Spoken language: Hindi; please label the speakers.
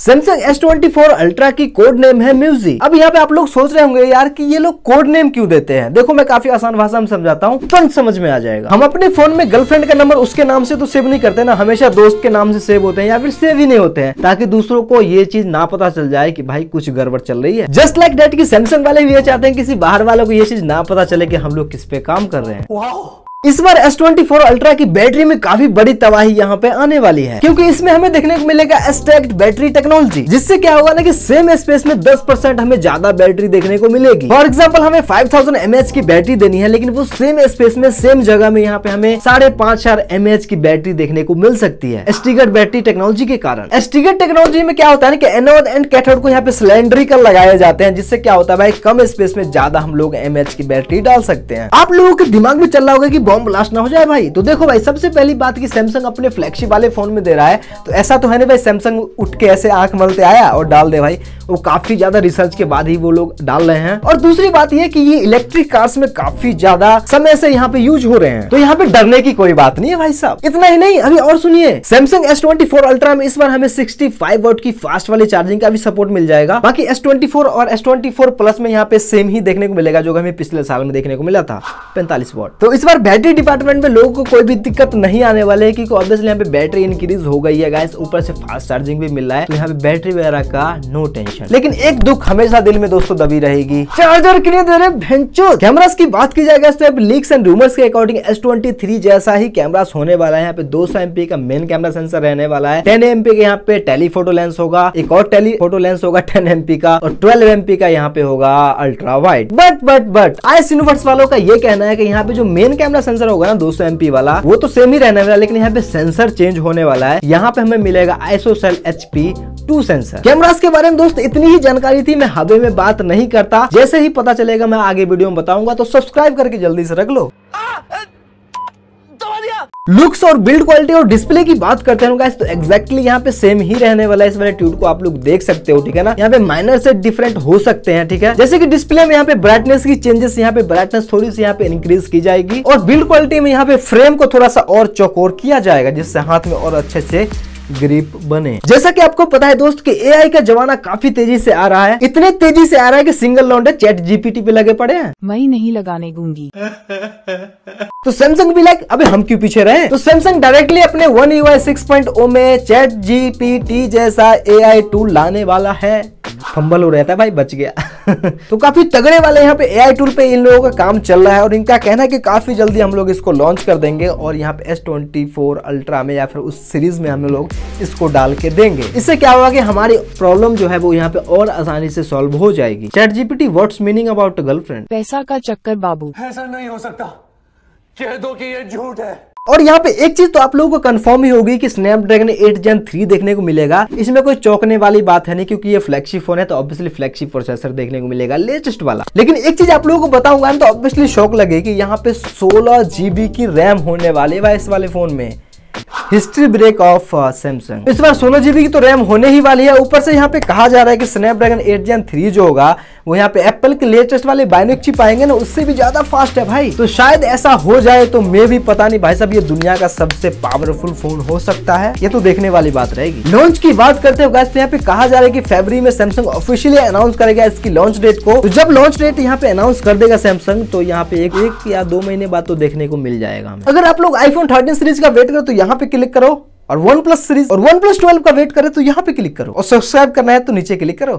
Speaker 1: सैमसंग S24 अल्ट्रा की कोड नेम है म्यूज़िक अब यहाँ पे आप लोग सोच रहे होंगे, यार, कि ये लोग कोड नेम क्यों देते हैं? देखो, मैं काफ़ी आसान भाषा में समझाता हूँ, तुरंत समझ में आ जाएगा। हम अपने फ़ोन में गर्लफ्रेंड का नंबर उसके नाम से तो सेव नहीं करते ना, हमेशा दोस्त के नाम से सेव होते हैं या फिर सेव ही नहीं होते हैं, ताकि दूसरों को ये चीज़ ना पता चल जाए की भाई कुछ गड़बड़ चल रही है। जस्ट लाइक डेट की सैमसंग वाले भी ये चाहते हैं किसी बाहर वालों को ये चीज़ ना पता चले की हम लोग किस पे काम कर रहे हैं। इस बार S24 अल्ट्रा की बैटरी में काफ़ी बड़ी तबाही यहाँ पे आने वाली है। क्योंकि इसमें हमें देखने को मिलेगा स्टैक्ड बैटरी टेक्नोलॉजी जिससे क्या होगा ना कि सेम स्पेस में 10 परसेंट हमें ज़्यादा बैटरी देखने को मिलेगी। फॉर एग्ज़ाम्पल हमें 5000 थाउज़ेंड की बैटरी देनी है, लेकिन वो सेम स्पेस में सेम जगह में यहाँ पे हमें साढ़े पाँच हज़ार की बैटरी देखने को मिल सकती है। एस्टिगेट बैटरी टेक्नोलॉजी के कारण। एस्टिगेट टेक्नोलॉजी में क्या होता है ना कि एनोड एंड कैथोड को यहाँ पे सिलेंड्रिकल लगाए जाते हैं, जिससे क्या होता है भाई, कम स्पेस में ज़्यादा हम लोग एम की बैटरी डाल सकते हैं। आप लोगों के दिमाग में चल रहा होगा की बॉम्ब ब्लास्ट ना हो जाए भाई। तो देखो भाई, सबसे पहली बात की सैमसंग अपने फ्लैगशिप वाले फ़ोन में दे रहा है। तो ऐसा तो है नहीं भाई सैमसंग उठ के ऐसे आँख मलते आया और डाल दे भाई। वो काफ़ी ज़्यादा रिसर्च के बाद ही वो लोग डाल रहे हैं। और दूसरी बात ये कि ये इलेक्ट्रिक कार्स में काफ़ी ज़्यादा समय से यहाँ पे यूज़ हो रहे हैं। तो यहाँ पे डरने की कोई बात नहीं है भाई साहब। इतना ही नहीं, अभी और सुनिए। Samsung S twenty four ultra में इस बार हमें सिक्सटी फाइव वोट की फास्ट वाली चार्जिंग का भी सपोर्ट मिल जाएगा। बाकी एस ट्वेंटी फोर और एस ट्वेंटी फोर प्लस में यहाँ पे सेम ही देखने को मिलेगा जो हमें पिछले साल में देखने को मिला था, पैंतालीस वोट तो इस बार बैटरी डिपार्टमेंट में लोगों को कोई भी दिक्कत नहीं आने वाले है, क्योंकि ऑब्वियसली यहाँ पे बैटरी इंक्रीज हो गई है गाइस ऊपर से फास्ट चार्जिंग भी मिल रहा है तो यहाँ पे बैटरी वगैरह का नो टेंशन लेकिन एक दुख हमेशा दिल में दोस्तों दबी रहेगी. चार्जर के लिए दे रहे कैमरास की बात की जाएगा तो लीक्स एंड रूमर्स के अकॉर्डिंग एस जैसा ही कैमरास होने वाला है. यहाँ पे दो सौ का मेन कैमरा सेंसर रहने वाला है. टेन एमपी का यहाँ पे टेलीफोटो लेंस होगा, एक और टेलीफोटो लेंस होगा टेन एमपी का, और ट्वेल्व एमपी का यहाँ पे होगा ultra wide but but but I universe वालों का ये कहना है की यहाँ पे जो मेन कैमरा सेंसर होगा ना दो सौ वाला। वो तो सेम ही रहने वाला लेकिन यहाँ पे सेंसर चेंज होने वाला है। यहाँ पे हमें मिलेगा ISOCELL H P two sensor cameras के बारे में दोस्त इतनी ही जानकारी थी, मैं हवे में बात नहीं करता। जैसे ही पता चलेगा, मैं आगे वीडियो में बताऊँगा तो सब्सक्राइब करके जल्दी से रख लो। लुक्स और बिल्ड क्वालिटी और डिस्प्ले की बात करते हैं गाइस तो एक्जैक्टली यहाँ पे सेम ही रहने वाला है इस वाले ट्यूब को आप लोग देख सकते हो, ठीक है ना? यहाँ पे माइनर से डिफरेंट हो सकते हैं, ठीक है? जैसे कि डिस्प्ले में यहाँ पे ब्राइटनेस की चेंजेस यहाँ पे ब्राइटनेस थोड़ी सी यहाँ पे इंक्रीज की जाएगी और बिल्ड क्वालिटी में यहाँ पे फ्रेम को थोड़ा सा और चौकोर किया जाएगा, जिससे हाथ में और अच्छे से ग्रिप बने। जैसा कि आपको पता है दोस्त कि एआई का जमाना काफ़ी तेज़ी से आ रहा है। इतने तेज़ी से आ रहा है कि सिंगल लॉन्डे चैट जीपीटी पे लगे पड़े हैं।
Speaker 2: वही नहीं लगाने दूँगी।
Speaker 1: तो सैमसंग भी लाइक अबे हम क्यों पीछे रहे? तो सैमसंग डायरेक्टली अपने one U I six point O में चैट जीपीटी जैसा एआई टूल लाने वाला है। फंबल हो रहता है भाई बच गया। तो काफ़ी तगड़े वाले यहाँ पे एआई टूल पे इन लोगों का काम चल रहा है और इनका कहना है कि काफ़ी जल्दी हम लोग इसको लॉन्च कर देंगे और यहाँ पे एस ट्वेंटी फोर अल्ट्रा में या फिर उस सीरीज़ में हम लोग इसको डाल के देंगे। इससे क्या होगा कि हमारी प्रॉब्लम जो है वो यहाँ पे और आसानी से सॉल्व हो जाएगी। ChatGPT what's meaning about girlfriend
Speaker 2: पैसा का चक्कर बाबू।
Speaker 3: ऐसा नहीं हो सकता। कह दो कि ये झूठ है।
Speaker 1: और यहाँ पे एक चीज़ तो आप लोगों को कंफर्म ही होगी कि स्नैपड्रैगन 8 जेन 3 देखने को मिलेगा। इसमें कोई चौंकने वाली बात है नहीं, क्योंकि ये फ्लैगशिप फ़ोन है तो ऑब्वियसली फ्लैगशिप प्रोसेसर देखने को मिलेगा लेटेस्ट वाला। लेकिन एक चीज़ आप लोगों को बताऊँगा तो ऑब्वियसली शौक लगे कि यहाँ पे सोलह जीबी की रैम होने वाले है इस वाले फ़ोन में। हिस्ट्री ब्रेक ऑफ़ सैमसंग इस बार सोलह जीबी की तो रैम होने ही वाली है। ऊपर से यहाँ पे कहा जा रहा है कि स्नैपड्रैगन 8 जेन थ्री जो होगा वो यहाँ पे एप्पल के लेटेस्ट वाले बायोनिक चिप आएँगे ना उससे भी ज़्यादा फास्ट है भाई। तो शायद ऐसा हो जाए तो मैं भी पता नहीं भाई साहब ये दुनिया का सबसे पावरफुल फ़ोन हो सकता है। ये तो देखने वाली बात रहेगी। लॉन्च की बात करते हो गैस तो यहाँ पे कहा जा रहा है की फेबरी में सैमसंग ऑफिशियली अनाउंस करेगा इसकी लॉन्च डेट को। तो जब लॉन्च डेट यहाँ पे अनाउंस कर देगा सैमसंग तो यहाँ पे एक, एक या दो महीने बाद तो देखने को मिल जाएगा अगर आप लोग आईफोन थर्टीन सीरीज़ का वेट करो तो यहाँ पे क्लिक करो और वन प्लस सीरीज़ और वन प्लस ट्वेल्व का वेट करे तो यहाँ पे क्लिक करो और सब्सक्राइब करना है तो नीचे क्लिक करो।